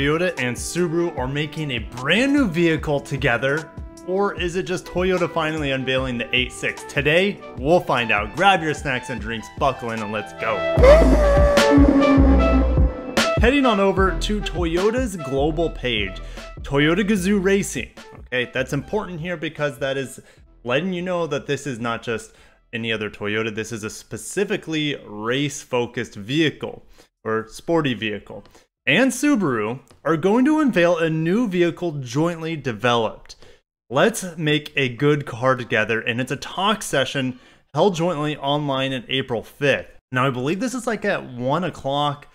Toyota and Subaru are making a brand new vehicle together? Or is it just Toyota finally unveiling the 86? Today, we'll find out. Grab your snacks and drinks, buckle in, and let's go. Heading on over to Toyota's global page, Toyota Gazoo Racing. Okay, that's important here because that is letting you know that this is not just any other Toyota. This is a specifically race-focused vehicle or sporty vehicle. And Subaru are going to unveil a new vehicle jointly developed. Let's make a good car together, and it's a talk session held jointly online on April 5th. Now, I believe this is like at 1 o'clock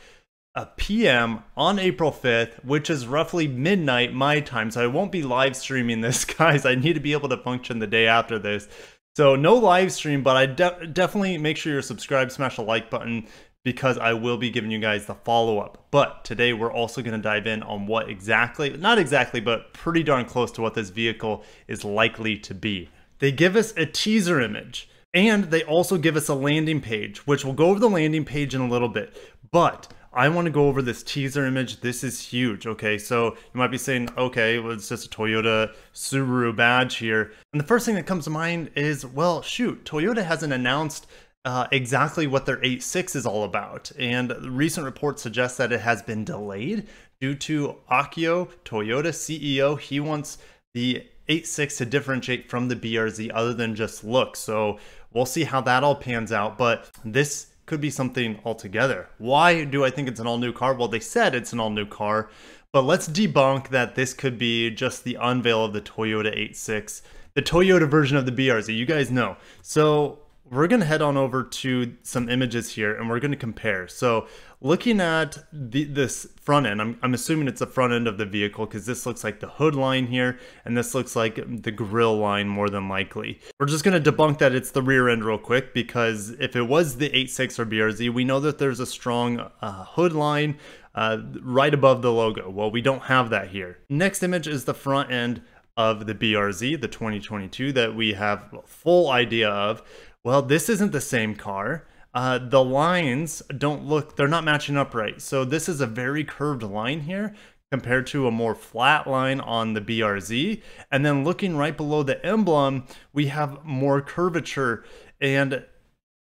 uh, a PM on April 5th, which is roughly midnight my time. So I won't be live streaming this, guys. I need to be able to function the day after this. So no live stream, but I de definitely make sure you're subscribed, smash the like button because I will be giving you guys the follow up. But today we're also going to dive in on what exactly, not exactly, but pretty darn close to what this vehicle is likely to be. They give us a teaser image and they also give us a landing page, which we'll go over the landing page in a little bit. But I want to go over this teaser image. This is huge. Okay, so you might be saying, okay, well, it's just a Toyota Subaru badge here. And the first thing that comes to mind is, well, shoot, Toyota hasn't announced uh, exactly what their 86 is all about. And recent reports suggest that it has been delayed due to Akio, Toyota CEO. He wants the 86 to differentiate from the BRZ other than just look. So we'll see how that all pans out. But this could be something altogether. Why do I think it's an all new car? Well, they said it's an all new car, but let's debunk that this could be just the unveil of the Toyota 86, the Toyota version of the BRZ. You guys know. So we're going to head on over to some images here and we're going to compare. So looking at the, this front end, I'm, I'm assuming it's the front end of the vehicle because this looks like the hood line here and this looks like the grill line more than likely. We're just going to debunk that it's the rear end real quick because if it was the 86 or BRZ, we know that there's a strong uh, hood line uh, right above the logo. Well, we don't have that here. Next image is the front end of the BRZ, the 2022 that we have full idea of. Well, this isn't the same car. Uh, the lines don't look, they're not matching up right. So this is a very curved line here compared to a more flat line on the BRZ. And then looking right below the emblem, we have more curvature and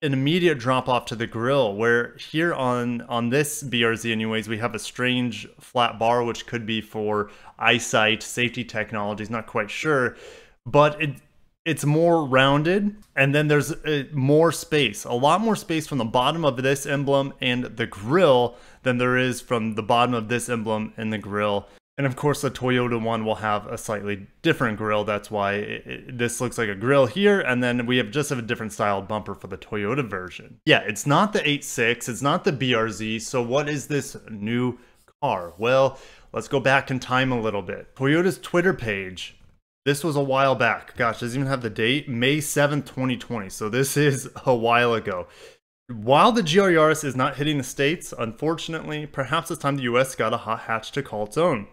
an immediate drop off to the grill where here on on this BRZ anyways we have a strange flat bar which could be for eyesight safety technologies not quite sure but it it's more rounded and then there's uh, more space a lot more space from the bottom of this emblem and the grill than there is from the bottom of this emblem and the grill. And of course the Toyota one will have a slightly different grill. That's why it, it, this looks like a grill here. And then we have just have a different style bumper for the Toyota version. Yeah it's not the 86 it's not the BRZ so what is this new car? Well let's go back in time a little bit. Toyota's Twitter page this was a while back. Gosh, doesn't even have the date. May 7th, 2020. So this is a while ago. While the GR Yaris is not hitting the States, unfortunately, perhaps it's time the US got a hot hatch to call its own.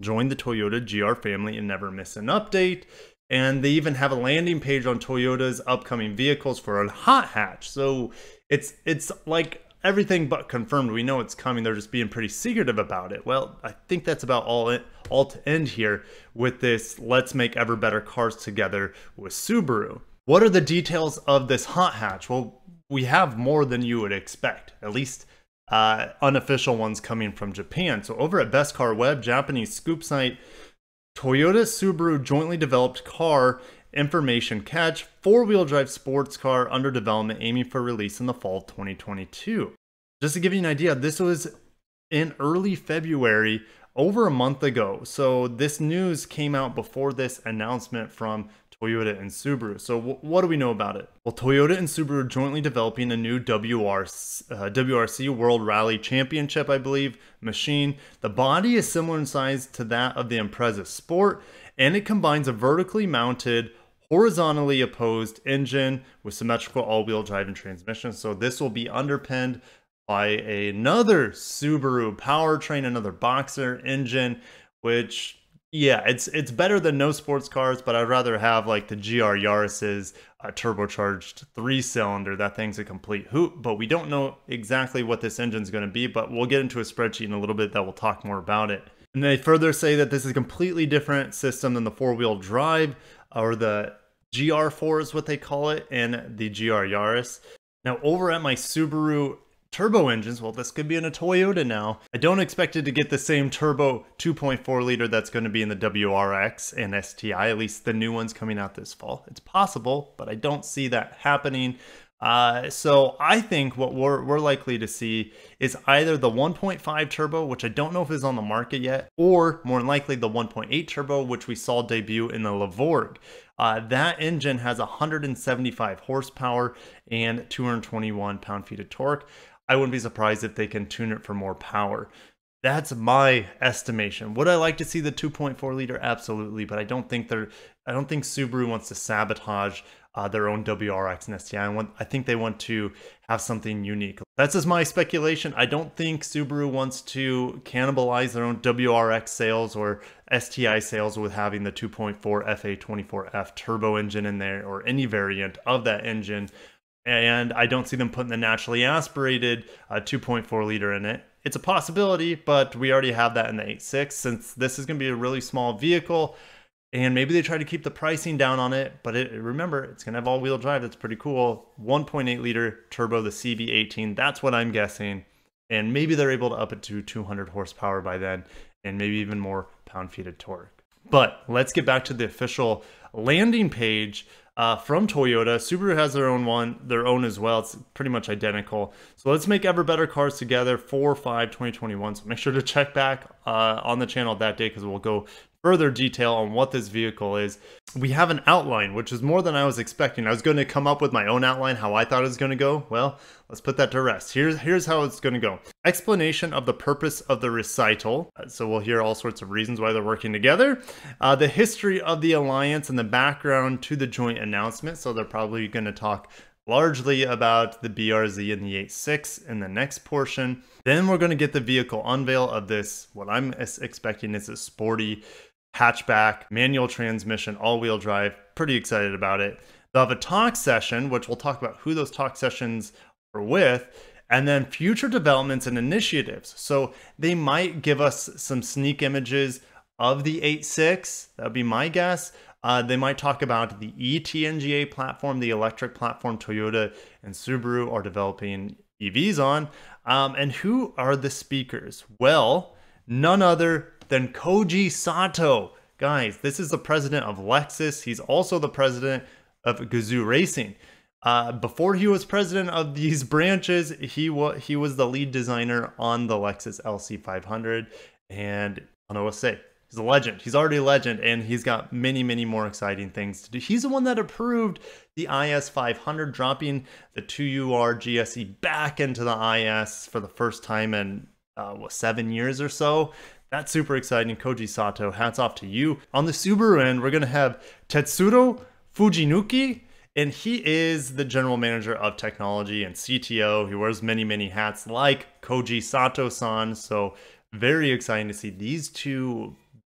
Join the Toyota GR family and never miss an update. And they even have a landing page on Toyota's upcoming vehicles for a hot hatch. So it's it's like everything but confirmed. We know it's coming. They're just being pretty secretive about it. Well, I think that's about all it all to end here with this let's make ever better cars together with Subaru. What are the details of this hot hatch? Well, we have more than you would expect, at least uh, unofficial ones coming from Japan. So over at Best Car Web, Japanese scoop site, Toyota Subaru jointly developed car information catch four-wheel drive sports car under development aiming for release in the fall of 2022. Just to give you an idea, this was in early February over a month ago. So this news came out before this announcement from Toyota and Subaru. So what do we know about it? Well, Toyota and Subaru are jointly developing a new WR, uh, WRC World Rally Championship, I believe, machine. The body is similar in size to that of the Impreza Sport, and it combines a vertically mounted horizontally opposed engine with symmetrical all-wheel drive and transmission. So this will be underpinned by another Subaru powertrain, another Boxer engine, which yeah, it's it's better than no sports cars, but I'd rather have like the GR Yaris's uh, turbocharged three cylinder. That thing's a complete hoop, but we don't know exactly what this engine's going to be. But we'll get into a spreadsheet in a little bit that will talk more about it. And they further say that this is a completely different system than the four-wheel drive or the GR4 is what they call it, and the GR Yaris. Now, over at my Subaru turbo engines, well, this could be in a Toyota now. I don't expect it to get the same turbo 2.4 liter that's going to be in the WRX and STI, at least the new ones coming out this fall. It's possible, but I don't see that happening. Uh, so I think what we're, we're likely to see is either the 1.5 turbo, which I don't know if is on the market yet, or more likely the 1.8 turbo, which we saw debut in the Levorg. Uh, that engine has 175 horsepower and 221 pound-feet of torque. I wouldn't be surprised if they can tune it for more power. That's my estimation. Would I like to see the 2.4 liter? Absolutely, but I don't think they're. I don't think Subaru wants to sabotage uh, their own WRX and STI. I, want, I think they want to have something unique. That's just my speculation. I don't think Subaru wants to cannibalize their own WRX sales or STI sales with having the 2.4 FA24F turbo engine in there or any variant of that engine and I don't see them putting the naturally aspirated uh, 2.4 liter in it. It's a possibility, but we already have that in the 86 since this is going to be a really small vehicle. And maybe they try to keep the pricing down on it, but it, remember, it's going to have all-wheel drive. That's pretty cool. 1.8 liter turbo, the CB18. That's what I'm guessing. And maybe they're able to up it to 200 horsepower by then, and maybe even more pound-feet of torque. But let's get back to the official landing page uh, from Toyota. Subaru has their own one, their own as well. It's pretty much identical. So let's make ever better cars together 4 5 2021. So make sure to check back uh, on the channel that day because we'll go further detail on what this vehicle is. We have an outline, which is more than I was expecting. I was going to come up with my own outline, how I thought it was going to go. Well, let's put that to rest. Here's, here's how it's going to go. Explanation of the purpose of the recital. Uh, so we'll hear all sorts of reasons why they're working together. Uh, the history of the alliance and the background to the joint announcement. So they're probably going to talk largely about the BRZ and the 86 in the next portion. Then we're going to get the vehicle unveil of this, what I'm expecting is a sporty hatchback, manual transmission, all-wheel drive. Pretty excited about it. They'll have a talk session, which we'll talk about who those talk sessions are with, and then future developments and initiatives. So they might give us some sneak images of the 86. That would be my guess. Uh, they might talk about the eTNGA platform, the electric platform Toyota and Subaru are developing EVs on. Um, and who are the speakers? Well, none other than Koji Sato. Guys, this is the president of Lexus. He's also the president of Gazoo Racing. Uh, before he was president of these branches, he was he was the lead designer on the Lexus LC500, and I know what to say. He's a legend. He's already a legend, and he's got many, many more exciting things to do. He's the one that approved the IS500, dropping the 2UR GSE back into the IS for the first time in uh, what seven years or so. That's super exciting. Koji Sato, hats off to you. On the Subaru end, we're going to have Tetsuo Fujinuki, and he is the general manager of technology and CTO. He wears many, many hats like Koji Sato san. So, very exciting to see these two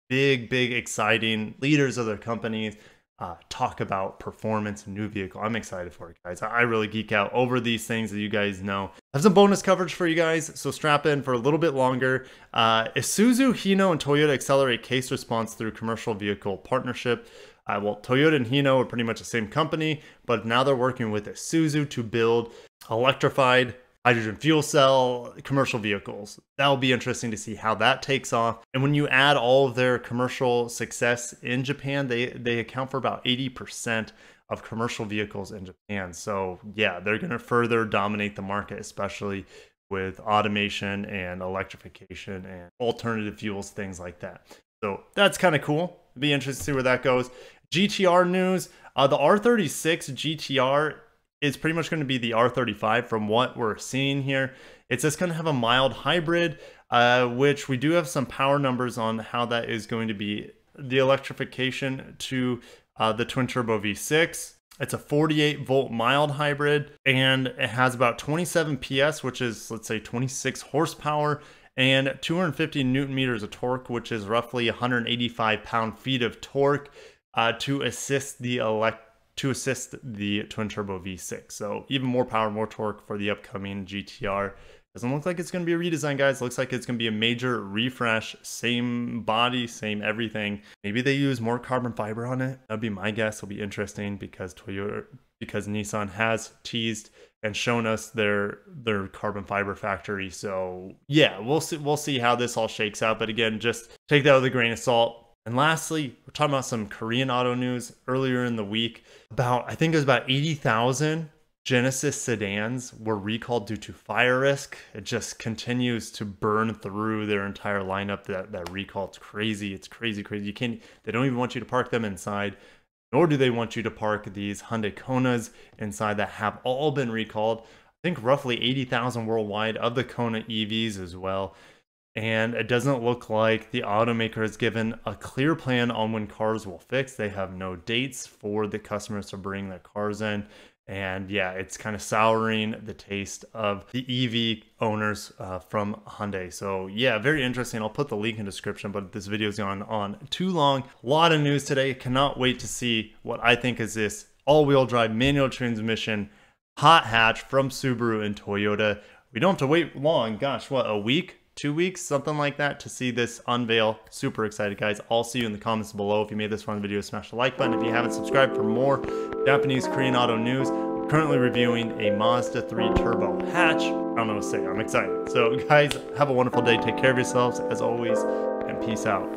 big, big, exciting leaders of their companies uh, talk about performance and new vehicle. I'm excited for it, guys. I really geek out over these things that you guys know. I have some bonus coverage for you guys, so strap in for a little bit longer. Uh, Isuzu, Hino, and Toyota accelerate case response through commercial vehicle partnership. Uh, well, Toyota and Hino are pretty much the same company, but now they're working with Isuzu to build electrified hydrogen fuel cell commercial vehicles. That'll be interesting to see how that takes off. And when you add all of their commercial success in Japan, they they account for about 80% of commercial vehicles in Japan. So, yeah, they're going to further dominate the market especially with automation and electrification and alternative fuels, things like that. So, that's kind of cool. It'll be interesting to see where that goes. GTR news, uh, the R36 GTR is pretty much going to be the R35 from what we're seeing here. It's just going to have a mild hybrid, uh, which we do have some power numbers on how that is going to be the electrification to uh, the twin turbo V6. It's a 48 volt mild hybrid and it has about 27 PS, which is let's say 26 horsepower and 250 newton meters of torque, which is roughly 185 pound feet of torque uh, to assist the elect to assist the twin turbo V6. So even more power, more torque for the upcoming GTR Doesn't look like it's going to be a redesign, guys. Looks like it's going to be a major refresh. Same body, same everything. Maybe they use more carbon fiber on it. That'd be my guess. It'll be interesting because Toyota, because Nissan has teased and shown us their their carbon fiber factory. So yeah, we'll see we'll see how this all shakes out. But again, just take that with a grain of salt. And lastly, we're talking about some Korean auto news earlier in the week. About I think it was about eighty thousand Genesis sedans were recalled due to fire risk. It just continues to burn through their entire lineup. That that recall, it's crazy. It's crazy, crazy. You can't. They don't even want you to park them inside nor do they want you to park these Hyundai Konas inside that have all been recalled. I think roughly 80,000 worldwide of the Kona EVs as well. And it doesn't look like the automaker has given a clear plan on when cars will fix. They have no dates for the customers to bring their cars in. And yeah, it's kind of souring the taste of the EV owners uh, from Hyundai. So yeah, very interesting. I'll put the link in description, but this video is gone on too long. A lot of news today. Cannot wait to see what I think is this all-wheel drive manual transmission hot hatch from Subaru and Toyota. We don't have to wait long. Gosh, what, a week? Two weeks, something like that, to see this unveil. Super excited, guys. I'll see you in the comments below. If you made this fun video, smash the like button. If you haven't subscribed for more Japanese Korean auto news, I'm currently reviewing a Mazda 3 Turbo Hatch. I don't know what to say. I'm excited. So, guys, have a wonderful day. Take care of yourselves, as always, and peace out.